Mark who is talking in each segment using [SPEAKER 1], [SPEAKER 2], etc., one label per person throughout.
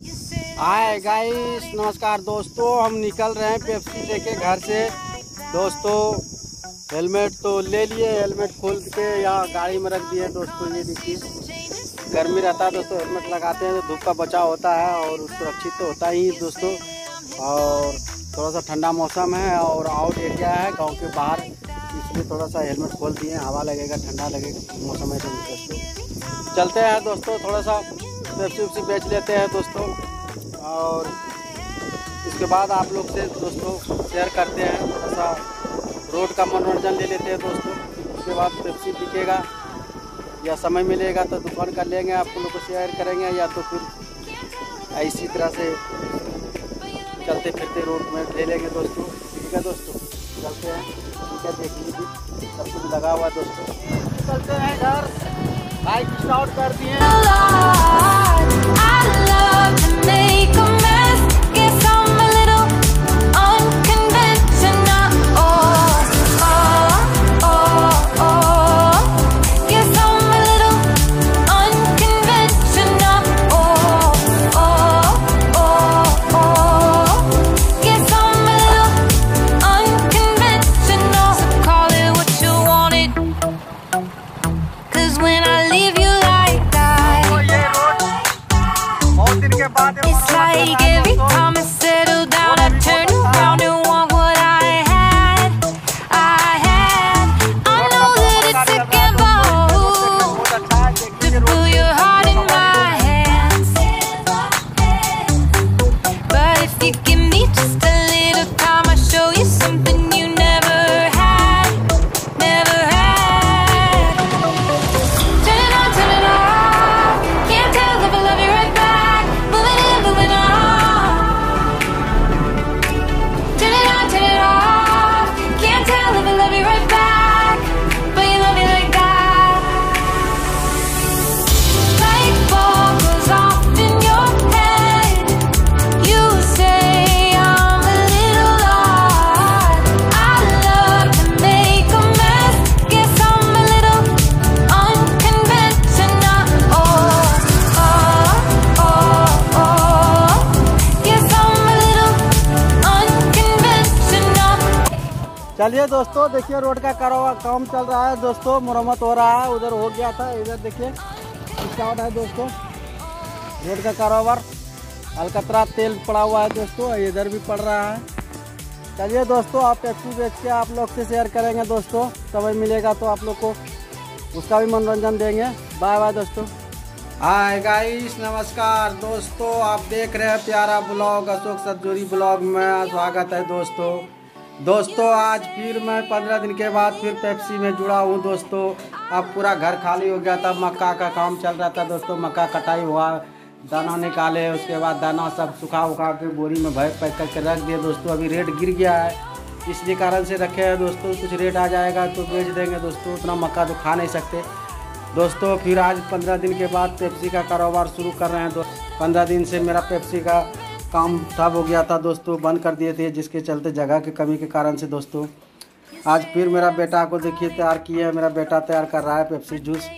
[SPEAKER 1] Hi guys नमस्कार दोस्तों, हम निकल रहे हैं पेप्सी लेके घर से। दोस्तों हेलमेट तो ले लिए हेलमेट खोल के यहाँ गाड़ी में रख दिए दोस्तों, ये देखिए। गर्मी रहता है दोस्तों हेलमेट लगाते हैं तो धूप का बचाव होता है और सुरक्षित तो होता ही दोस्तों। और थोड़ा सा ठंडा मौसम है और आउट एरिया है, गाँव के बाहर। इसलिए थोड़ा सा हेलमेट खोल दिए, हवा लगेगा, ठंडा लगेगा, मौसम है तो दोस्तों। चलते हैं दोस्तों थोड़ा सा पेप्सी उप्सी बेच लेते हैं दोस्तों। और इसके बाद आप लोग से दोस्तों शेयर करते हैं थोड़ा सा रोड का मनोरंजन ले लेते हैं दोस्तों। उसके बाद पेप्सी बिकेगा, या समय मिलेगा तो दुकान कर लेंगे, आप लोग को शेयर करेंगे, या तो फिर इसी तरह से चलते फिरते रोड में ले लेंगे दोस्तों। ठीक है दोस्तों? चलते हैं। ठीक है, देख लीजिए। सब कुछ लगा हुआ दोस्तों। चलते हैं घर बाइक स्टार्ट कर दिए। चलिए दोस्तों, देखिए रोड का काम चल रहा है दोस्तों, मरम्मत हो रहा है, उधर हो गया था, इधर देखिए, स्टार्ट है दोस्तों। रोड का कारोबार, अलकतरा तेल पड़ा हुआ है दोस्तों इधर भी पड़ रहा है। चलिए दोस्तों, आप टैक्सी बेच के आप लोग से शेयर करेंगे दोस्तों, समय मिलेगा तो आप लोग को, उसका भी मनोरंजन देंगे। बाय बाय दोस्तों। हाय गाइस नमस्कार दोस्तों, आप देख रहे हैं प्यारा ब्लॉग, अशोक सतजोरी ब्लॉग में, स्वागत है दोस्तों। दोस्तों, आज फिर मैं पंद्रह दिन के बाद फिर पेप्सी में जुड़ा हूँ, दोस्तों। अब पूरा घर खाली हो गया था, मक्का का काम चल रहा था, दोस्तों। मक्का कटाई हुआ, दाना निकाले, उसके बाद दाना सब सुखा उखा के बोरी में भर पैक करके रख दिए, दोस्तों। अभी रेट गिर गया है इसलिए कारण से रखे हैं, दोस्तों। कुछ रेट आ जाएगा तो बेच देंगे, दोस्तों। उतना मक्का तो खा नहीं सकते। दोस्तों, फिर आज पंद्रह दिन के बाद पेप्सी का कारोबार शुरू कर रहे हैं तो पंद्रह दिन से मेरा पेप्सी का काम ठप हो गया था दोस्तों बंद कर दिए थे जिसके चलते जगह की कमी के कारण से दोस्तों। आज फिर मेरा बेटा को देखिए तैयार किया है मेरा बेटा तैयार कर रहा है पेप्सी जूस।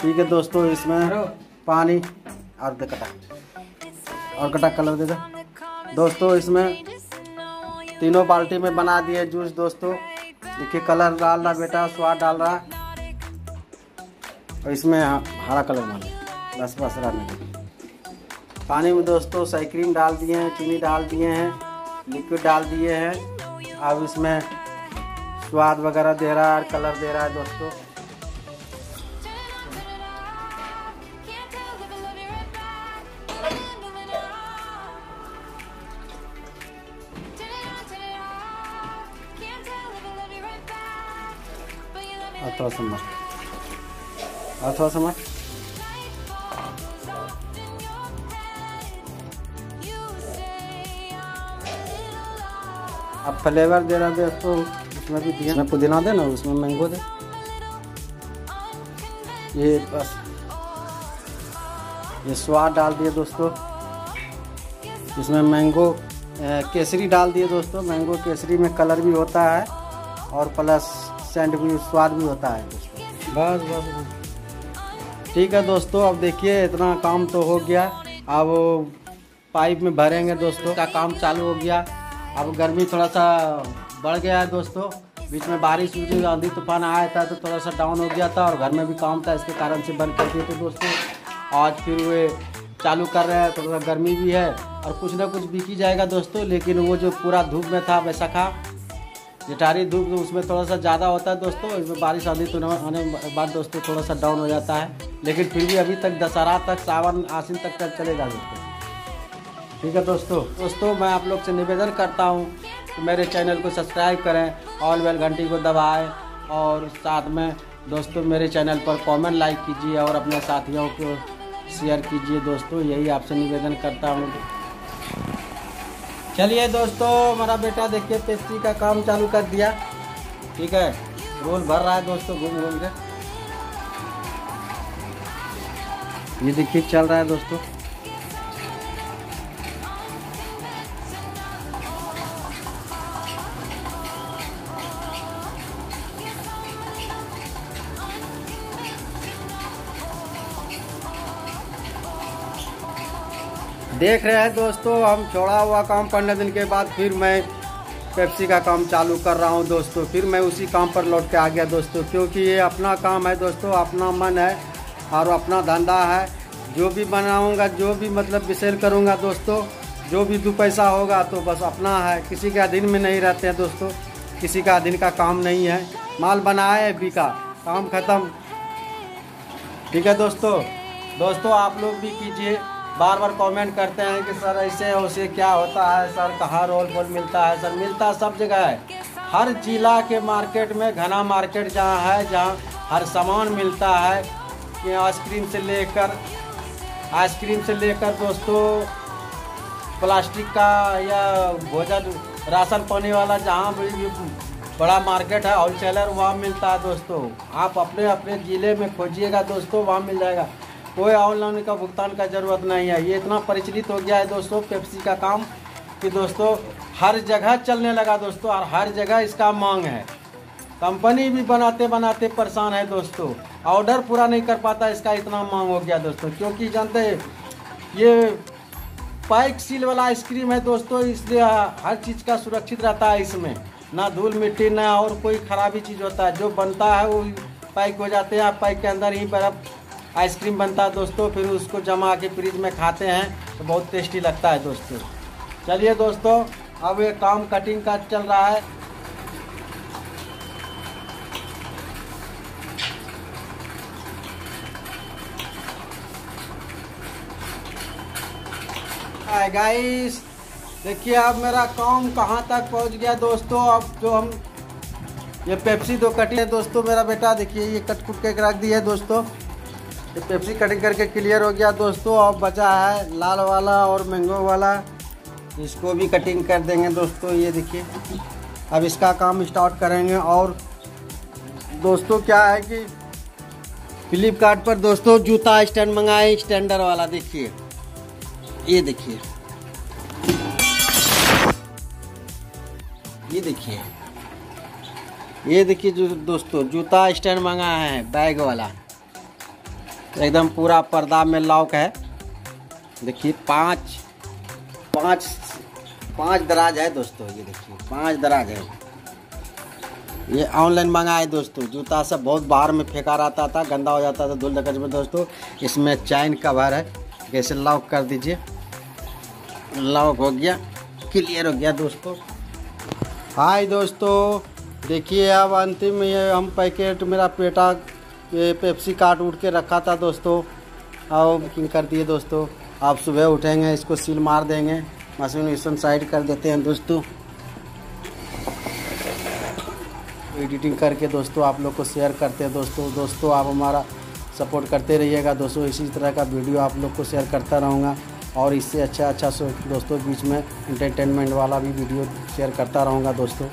[SPEAKER 1] ठीक है दोस्तों इसमें पानी और कटा और कटा कलर दे दो। दोस्तों इसमें तीनों बाल्टी में बना दिए जूस दोस्तों। देखिए कलर डाल रहा बेटा स्वाद डाल रहा। और इसमें हरा कलर डाल बस बस रहने पानी में दोस्तों साइक्रीम डाल दिए हैं चीनी डाल दिए हैं लिक्विड डाल दिए हैं। अब इसमें स्वाद वगैरह दे रहा है कलर दे रहा है दोस्तों।
[SPEAKER 2] Can't tell if I
[SPEAKER 1] अब फ्लेवर दे रहा है दोस्तों उसमें भी दिया उसमें पुदीना दे ना उसमें मैंगो दे। ये बस। ये स्वाद डाल दिए दोस्तों। इसमें मैंगो केसरी डाल दिए दोस्तों। मैंगो केसरी में कलर भी होता है और प्लस सेंट भी स्वाद भी होता है दोस्तों। बस बस। ठीक है दोस्तों अब देखिए इतना काम तो हो गया। अब पाइप में भरेंगे दोस्तों। का काम चालू हो गया। अब गर्मी थोड़ा सा बढ़ गया है दोस्तों। बीच में बारिश हुई आंधी तूफ़ान आया था तो थोड़ा सा डाउन हो गया था और घर में भी काम था, इसके कारण से बंद कर दिए थे दोस्तों। आज फिर वे चालू कर रहे हैं थोड़ा सा गर्मी भी है और कुछ ना कुछ बिकी जाएगा दोस्तों, लेकिन वो जो पूरा धूप में था बैसाखा जटारी धूप तो उसमें थोड़ा सा ज़्यादा होता है दोस्तों, इसमें बारिश, आंधी तो होने के बाद दोस्तों थोड़ा सा डाउन हो जाता है। लेकिन फिर भी अभी तक दशहरा तक, सावन आसिन तक तक चलेगा दोस्तों। ठीक है दोस्तों। दोस्तों, मैं आप लोग से निवेदन करता हूँ मेरे चैनल को सब्सक्राइब करें, ऑल बेल घंटी को दबाएँ और साथ में दोस्तों मेरे चैनल पर कमेंट लाइक कीजिए और अपने साथियों को शेयर कीजिए। दोस्तों, यही आपसे निवेदन करता हूँ। चलिए दोस्तों मेरा बेटा देखिए, पेस्ट्री का काम चालू कर दिया। ठीक है, रोल भर रहा है दोस्तों, घूम घूम के। ये देखिए, चल रहा है दोस्तों। देख रहे हैं दोस्तों, हम छोड़ा हुआ काम पंद्रह दिन के बाद फिर मैं पेप्सी का काम चालू कर रहा हूँ दोस्तों। फिर मैं उसी काम पर लौट के आ गया दोस्तों, क्योंकि ये अपना काम है दोस्तों, अपना मन है और अपना धंधा है। जो भी बनाऊँगा, जो भी मतलब सेल करूँगा दोस्तों, जो भी दो पैसा होगा तो बस अपना है। किसी के अधीन में नहीं रहते हैं दोस्तों, किसी का अधीन का काम नहीं है। माल बनाए बिका काम खत्म। ठीक है दोस्तों दोस्तों आप लोग भी कीजिए। बार बार कमेंट करते हैं कि, सर, ऐसे उसे क्या होता है? सर, कहाँ रोल फॉल मिलता है? सर, मिलता है सब जगह है। हर जिला के मार्केट में घना मार्केट जहाँ है, जहाँ हर सामान मिलता है, कि आइसक्रीम से लेकर आइसक्रीम से लेकर दोस्तों प्लास्टिक का या भोजन, राशन पानी वाला जहाँ भी बड़ा मार्केट है होलसेलर वहाँ मिलता है दोस्तों। आप अपने अपने ज़िले में खोजिएगा दोस्तों, वहाँ मिल जाएगा। कोई ऑनलाइन का भुगतान का ज़रूरत नहीं है। ये इतना परिचलित हो गया है दोस्तों पेप्सी का काम, कि दोस्तों, हर जगह चलने लगा दोस्तों, और हर जगह इसका मांग है। कंपनी भी बनाते बनाते परेशान है दोस्तों। ऑर्डर पूरा नहीं कर पाता, इसका इतना मांग हो गया दोस्तों, क्योंकि जानते ये पाइक सील वाला आइसक्रीम है दोस्तों, इसलिए हर चीज़ का सुरक्षित रहता है इसमें। ना धूल मिट्टी, ना और कोई खराबी चीज़ होता है। जो बनता है, वो पैक हो जाते हैं पैक के अंदर ही बर्फ़ आइसक्रीम बनता है दोस्तों, फिर उसको जमा के फ्रिज में खाते हैं तो बहुत टेस्टी लगता है दोस्तों। चलिए दोस्तों, अब ये काम कटिंग का चल रहा है। गाइस देखिए अब मेरा काम कहाँ तक पहुँच गया दोस्तों, अब जो हम, ये पेप्सी दो कटी है दोस्तों, मेरा बेटा देखिए, ये कट कुट के रख दी है दोस्तों। ये पेप्सी कटिंग करके क्लियर हो गया दोस्तों, अब बचा है लाल वाला और मैंगो वाला। इसको भी कटिंग कर देंगे दोस्तों, ये देखिए। अब इसका काम स्टार्ट करेंगे और दोस्तों, क्या है कि फ्लिपकार्ट पर दोस्तों जूता स्टैंड मंगाए, स्टैंडर वाला देखिए। ये देखिए। ये देखिए। ये देखिए जो दोस्तों, जूता स्टैंड मंगाया है, बैग वाला। एकदम पूरा पर्दा में लॉक है। देखिए, पाँच पाँच पाँच दराज है दोस्तों, ये देखिए, पाँच दराज है। ये ऑनलाइन मंगाए दोस्तों, जूता सब बहुत बाहर में फेंका रहता था, गंदा हो जाता था धूल धकच में दोस्तों। इसमें चैन कवर है कैसे लॉक कर दीजिए। लॉक हो गया, क्लियर हो गया दोस्तों। हाय दोस्तों, देखिए अब अंतिम ये हम पैकेट, मेरा पेटा ये पेप्सी काट उठ के रखा था दोस्तों। अब बुकिंग कर दिए दोस्तों। आप सुबह उठेंगे, इसको सील मार देंगे। मशीन वशीन साइड कर देते हैं दोस्तों। एडिटिंग करके दोस्तों आप लोग को शेयर करते हैं दोस्तों। दोस्तों, आप हमारा सपोर्ट करते रहिएगा। दोस्तों, इसी तरह का वीडियो आप लोग को शेयर करता रहूँगा। और इससे अच्छा अच्छा दोस्तों, बीच में इंटरटेनमेंट वाला भी वीडियो शेयर करता रहूँगा दोस्तों।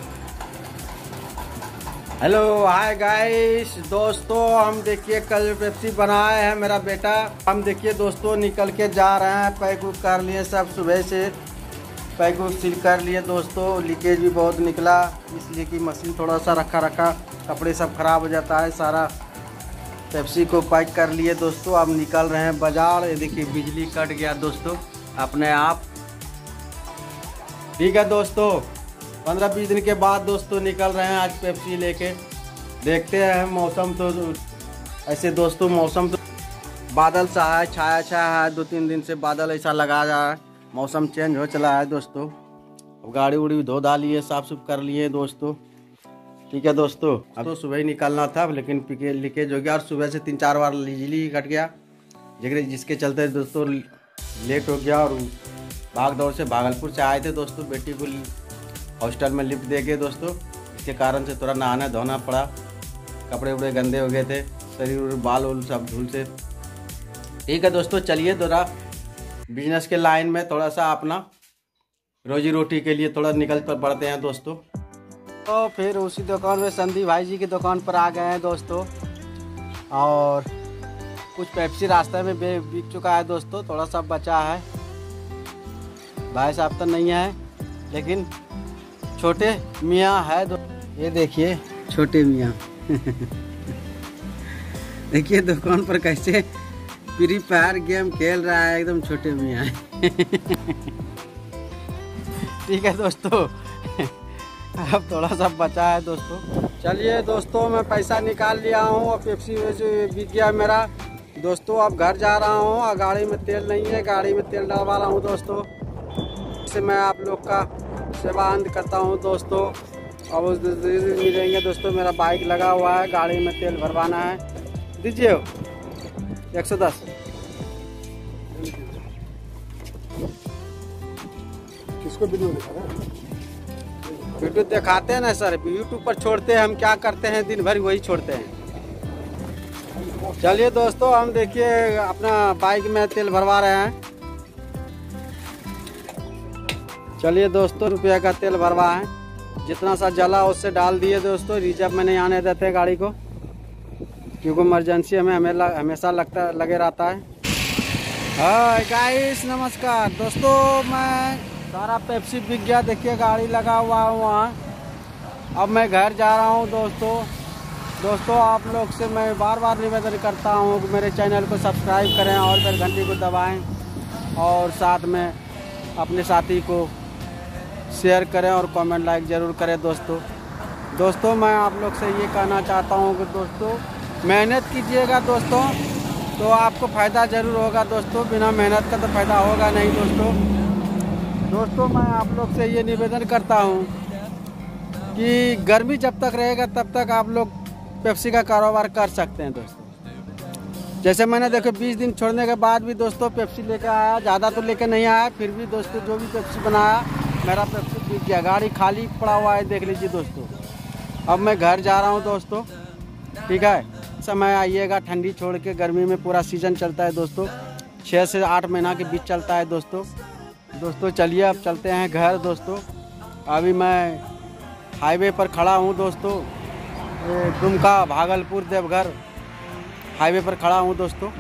[SPEAKER 1] हेलो हाय गाइस दोस्तों, हम देखिए कल पेप्सी बनाए हैं मेरा बेटा। हम देखिए दोस्तों, निकल के जा रहे हैं पैक उक कर लिए सब सुबह से। पैक उक सील कर लिए दोस्तों लीकेज भी बहुत निकला। इसलिए कि मशीन थोड़ा सा रखा रखा, कपड़े सब खराब हो जाता है, सारा पेप्सी को पैक कर लिए दोस्तों। अब निकल रहे हैं बाज़ार। ये देखिए, बिजली कट गया दोस्तों, अपने आप। ठीक है दोस्तों। पंद्रह बीस दिन के बाद दोस्तों निकल रहे हैं आज पेप्सी लेके। देखते हैं मौसम तो ऐसे दोस्तों मौसम तो बादल सा है, छाया छाया है, दो तीन दिन से बादल ऐसा लगा जा है। मौसम चेंज हो चला है दोस्तों। अब गाड़ी उड़ी धो डालिए साफ़ सुफ कर लिए दोस्तों। ठीक है दोस्तों, अब तो सुबह ही निकलना था, लेकिन लीकेज हो गया और सुबह से तीन चार बार बिजली कट गया। जिसके चलते दोस्तों लेट हो गया और भाग दौड़ से भागलपुर से आए थे दोस्तों बेटी को हॉस्टल में लिफ्ट दे के दोस्तों, इसके कारण से थोड़ा नहाना धोना पड़ा। कपड़े उपड़े गंदे हो गए थे, शरीर बाल उल सब धूल से। ठीक है दोस्तों, चलिए थोड़ा बिज़नेस के लाइन में थोड़ा सा अपना रोजी रोटी के लिए थोड़ा निकल पर पड़ते हैं दोस्तों। तो फिर उसी दुकान में संदीप भाई जी की दुकान पर आ गए हैं दोस्तों। और कुछ पेप्सी रास्ते में बिक चुका है दोस्तों, थोड़ा सा बचा है। भाई साहब तो नहीं है, लेकिन छोटे मियाँ है दो ये देखिए, छोटे मियाँ। देखिए दुकान पर कैसे फ्री फायर गेम खेल रहा है, एकदम छोटे मियाँ। ठीक है दोस्तों, अब थोड़ा सा बचा है दोस्तों। चलिए दोस्तों, मैं पैसा निकाल लिया हूँ और पेप्सी बिक गया मेरा। दोस्तों, अब घर जा रहा हूँ गाड़ी में तेल नहीं है, गाड़ी में तेल डलवा रहा हूँ दोस्तों। से मैं आप लोग का सेवा अंत करता हूँ दोस्तों। अब उस मिलेंगे दोस्तों। मेरा बाइक लगा हुआ है गाड़ी में तेल भरवाना है। दीजिए एक सौ दस।
[SPEAKER 3] किसको वीडियो है?
[SPEAKER 1] वीडियो दिखाते हैं ना सर यूट्यूब पर छोड़ते हैं हम क्या करते हैं? दिन भर वही छोड़ते हैं। चलिए दोस्तों हम देखिए अपना बाइक में तेल भरवा रहे हैं। चलिए दोस्तों, रुपये का तेल भरवा है। जितना सा जला उससे डाल दिए दोस्तों, रिज़र्व में नहीं आने देते गाड़ी को। क्योंकि इमरजेंसी हमें हमें हमेशा लगता, लगे रहता है। हाय गाइस नमस्कार। दोस्तों, मैं सारा पेप्सी बिक गया। देखिए, गाड़ी लगा हुआ है वहाँ। अब मैं घर जा रहा हूँ दोस्तों। दोस्तों, आप लोग से मैं बार बार निवेदन करता हूँ कि मेरे चैनल को सब्सक्राइब करें और फिर घंटी को दबाएँ। और साथ में अपने साथी को शेयर करें और कमेंट लाइक ज़रूर करें दोस्तों। दोस्तों, मैं आप लोग से ये कहना चाहता हूँ कि दोस्तों, मेहनत कीजिएगा दोस्तों तो आपको फ़ायदा ज़रूर होगा दोस्तों। बिना मेहनत का तो फ़ायदा होगा नहीं दोस्तों। दोस्तों, मैं आप लोग से ये निवेदन करता हूँ कि गर्मी जब तक रहेगा, तब तक आप लोग पेप्सी का कारोबार कर सकते हैं दोस्तों। जैसे मैंने देखो 20 दिन छोड़ने के बाद भी दोस्तों पेप्सी लेकर आया, ज़्यादा तो लेकर नहीं आया, फिर भी दोस्तों जो भी पेप्सी बनाया मेरा बिक गया गाड़ी खाली पड़ा हुआ है, देख लीजिए दोस्तों। अब मैं घर जा रहा हूँ दोस्तों, ठीक है? समय आइएगा, ठंडी छोड़ के गर्मी में पूरा सीज़न चलता है दोस्तों। छः से आठ महीना के बीच चलता है दोस्तों। दोस्तों, चलिए अब चलते हैं घर दोस्तों। अभी मैं हाईवे पर खड़ा हूँ दोस्तों। दुमका, भागलपुर, देवघर, हाईवे पर खड़ा हूँ दोस्तों।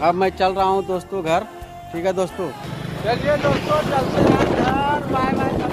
[SPEAKER 1] अब मैं चल रहा हूँ दोस्तों घर, ठीक है दोस्तों? चलिए दोस्तों चलते हैं घर बाय बाय सबको